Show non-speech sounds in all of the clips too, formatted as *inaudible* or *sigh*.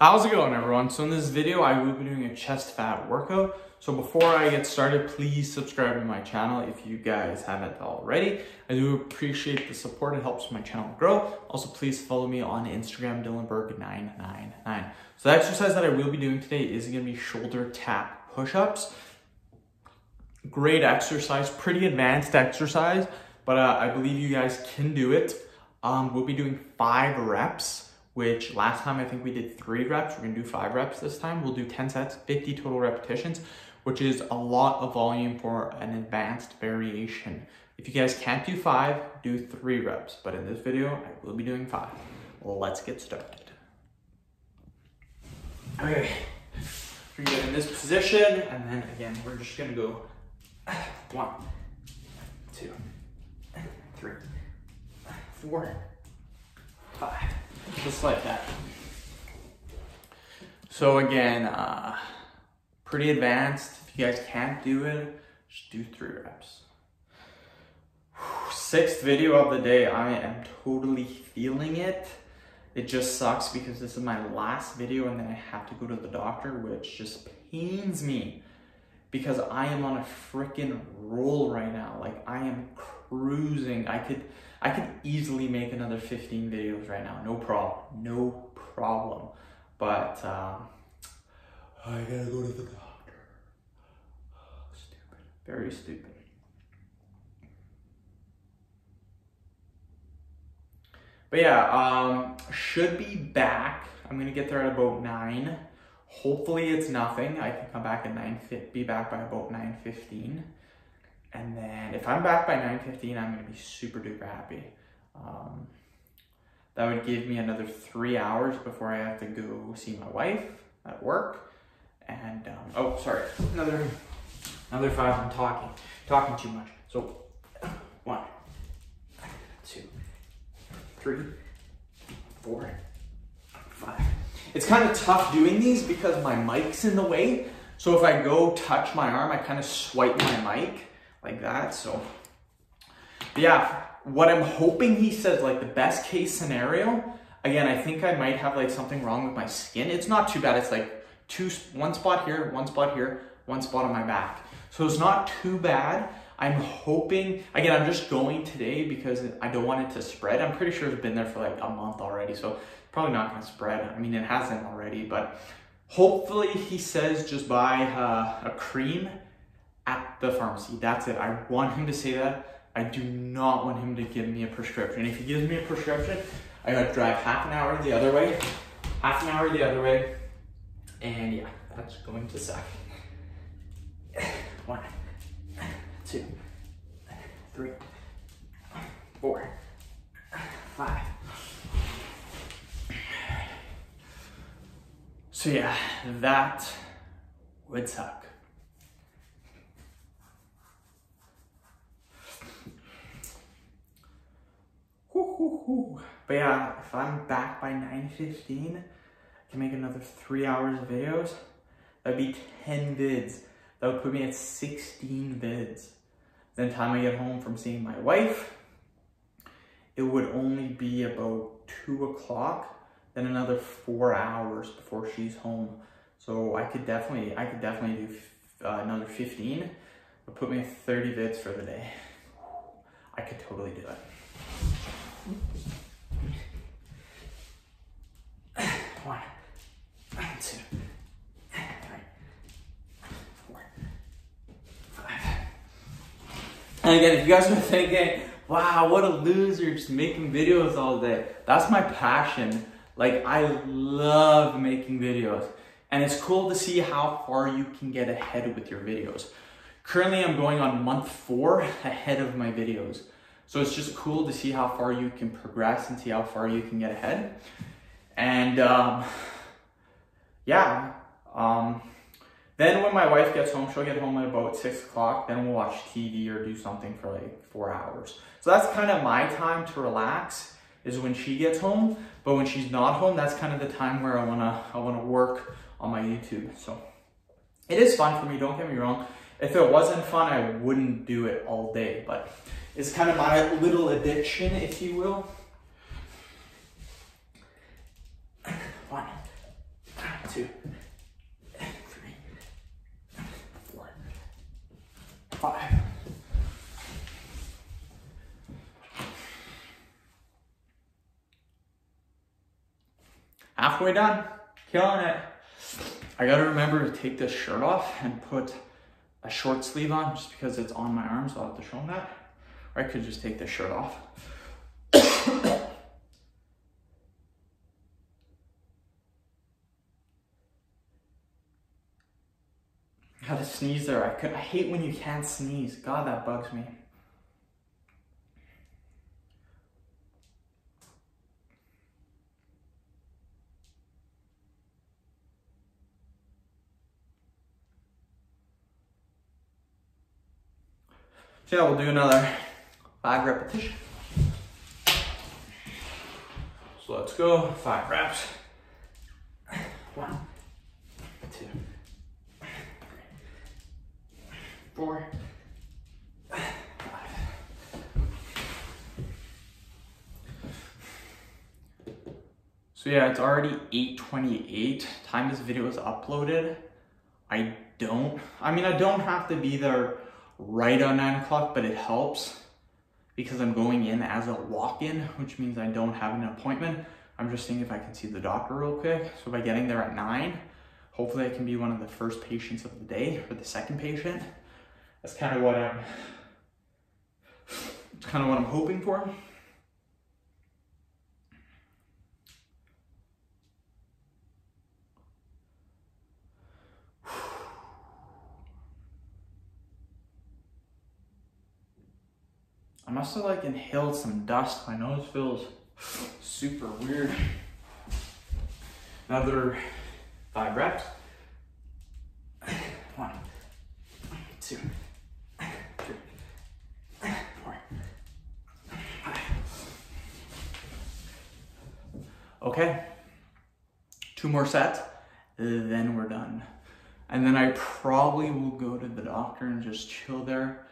How's it going everyone? So in this video, I will be doing a chest fat workout. So before I get started, please subscribe to my channel if you guys haven't already. I do appreciate the support. It helps my channel grow. Also, please follow me on Instagram, Dylanberg999. So the exercise that I will be doing today is gonna be shoulder tap push-ups. Great exercise, pretty advanced exercise, but uh, I believe you guys can do it. Um, we'll be doing five reps which last time I think we did three reps. We're gonna do five reps this time. We'll do 10 sets, 50 total repetitions, which is a lot of volume for an advanced variation. If you guys can't do five, do three reps. But in this video, I will be doing five. Let's get started. Okay, we're gonna get in this position, and then again, we're just gonna go one, two, three, four, five just like that. So again, uh, pretty advanced. If you guys can't do it, just do three reps. *sighs* Sixth video of the day, I am totally feeling it. It just sucks because this is my last video and then I have to go to the doctor, which just pains me because I am on a freaking roll right now. Like I am cruising. I could I could easily make another 15 videos right now. No problem. No problem. But um, I gotta go to the doctor. *sighs* Stupid. Very stupid. But yeah, um, should be back. I'm gonna get there at about nine. Hopefully it's nothing. I can come back at nine. Be back by about nine fifteen. And then if I'm back by 9.15, I'm gonna be super duper happy. Um, that would give me another three hours before I have to go see my wife at work. And, um, oh, sorry, another, another five, I'm talking, talking too much. So, *coughs* one, two, three, four, five. It's kind of tough doing these because my mic's in the way. So if I go touch my arm, I kind of swipe my mic like that. So yeah, what I'm hoping he says, like the best case scenario, again, I think I might have like something wrong with my skin. It's not too bad. It's like two, one spot here, one spot here, one spot on my back. So it's not too bad. I'm hoping, again, I'm just going today because I don't want it to spread. I'm pretty sure it's been there for like a month already. So probably not gonna spread. I mean, it hasn't already, but hopefully he says just buy uh, a cream at the pharmacy. That's it. I want him to say that. I do not want him to give me a prescription. If he gives me a prescription, I gotta drive half an hour the other way, half an hour the other way, and yeah, that's going to suck. One, two, three, four, five. So yeah, that would suck. But yeah, if I'm back by 9.15, I can make another three hours of videos. That'd be 10 vids. That would put me at 16 vids. Then time I get home from seeing my wife, it would only be about two o'clock, then another four hours before she's home. So I could definitely, I could definitely do uh, another 15, but put me at 30 vids for the day. I could totally do it. One, two, four, five. And again, if you guys were thinking, wow, what a loser, just making videos all day. That's my passion. Like, I love making videos. And it's cool to see how far you can get ahead with your videos. Currently, I'm going on month four ahead of my videos. So it's just cool to see how far you can progress and see how far you can get ahead. And um, yeah, um, then when my wife gets home, she'll get home at about six o'clock. Then we'll watch TV or do something for like four hours. So that's kind of my time to relax is when she gets home. But when she's not home, that's kind of the time where I wanna I wanna work on my YouTube. So it is fun for me. Don't get me wrong. If it wasn't fun, I wouldn't do it all day. But it's kind of my little addiction, if you will. Two, three, four, five. Halfway done, killing it. I gotta remember to take this shirt off and put a short sleeve on just because it's on my arm, so I'll have to show them that. Or I could just take this shirt off. *coughs* I sneeze there. I could I hate when you can't sneeze. God, that bugs me. So yeah, we'll do another five repetition. So let's go, five reps. One, two, three, four. So yeah, it's already 8.28. Time this video is uploaded. I don't, I mean, I don't have to be there right on nine o'clock, but it helps because I'm going in as a walk-in, which means I don't have an appointment. I'm just seeing if I can see the doctor real quick. So by getting there at nine, hopefully I can be one of the first patients of the day or the second patient. That's kind of what I'm, kind of what I'm hoping for. I must have like inhaled some dust. My nose feels super weird. Another five reps. One, two, three, four, five. Okay, two more sets, then we're done. And then I probably will go to the doctor and just chill there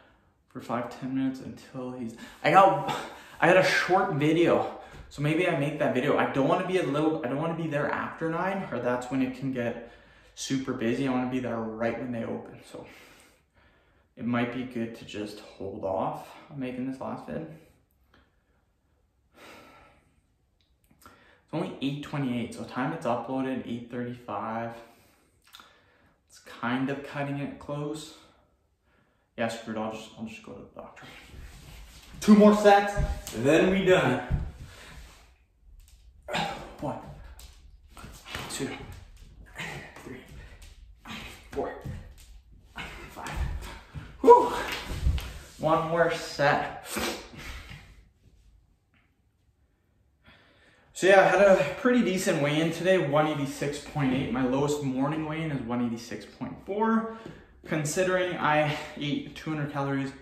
for five ten minutes until he's I got I had a short video. So maybe I make that video. I don't want to be a little I don't want to be there after nine or that's when it can get super busy. I want to be there right when they open. So it might be good to just hold off on making this last vid only 8.28 so time it's uploaded 8.35 it's kind of cutting it close yeah, screw it, I'll just, I'll just go to the doctor. Two more sets, then we done. One, two, three, four, five. Whew. One more set. So yeah, I had a pretty decent weigh-in today, 186.8. My lowest morning weigh-in is 186.4 considering I ate 200 calories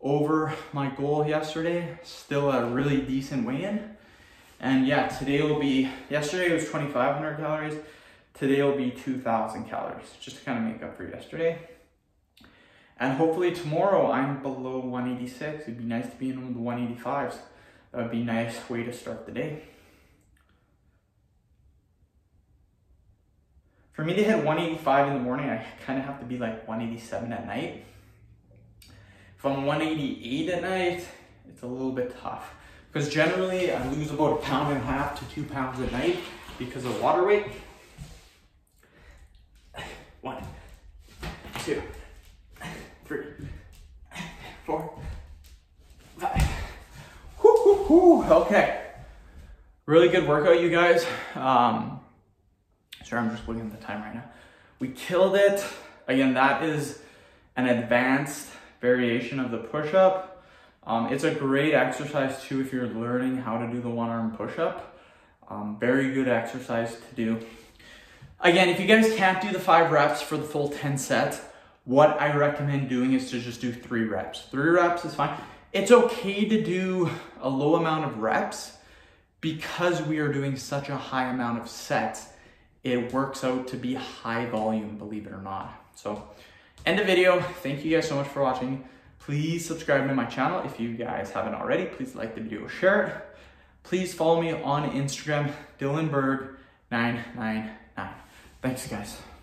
over my goal yesterday, still a really decent weigh-in. And yeah, today will be, yesterday was 2,500 calories, today will be 2,000 calories, just to kind of make up for yesterday. And hopefully tomorrow I'm below 186. It'd be nice to be in the 185s. That would be a nice way to start the day. For me to hit 185 in the morning, I kind of have to be like 187 at night. If I'm 188 at night, it's a little bit tough. Because generally I lose about a pound and a half to two pounds a night because of water weight. One, two, three, four, five. Whoo, whoo, whoo. Okay. Really good workout, you guys. Um, Sorry, I'm just looking at the time right now. We killed it. Again, that is an advanced variation of the push-up. Um, it's a great exercise too if you're learning how to do the one arm push-up. Um, very good exercise to do. Again, if you guys can't do the five reps for the full 10 sets, what I recommend doing is to just do three reps. Three reps is fine. It's okay to do a low amount of reps because we are doing such a high amount of sets it works out to be high volume, believe it or not. So end the video. Thank you guys so much for watching. Please subscribe to my channel if you guys haven't already. Please like the video, share it. Please follow me on Instagram, Dylan Berg999. Thanks, guys.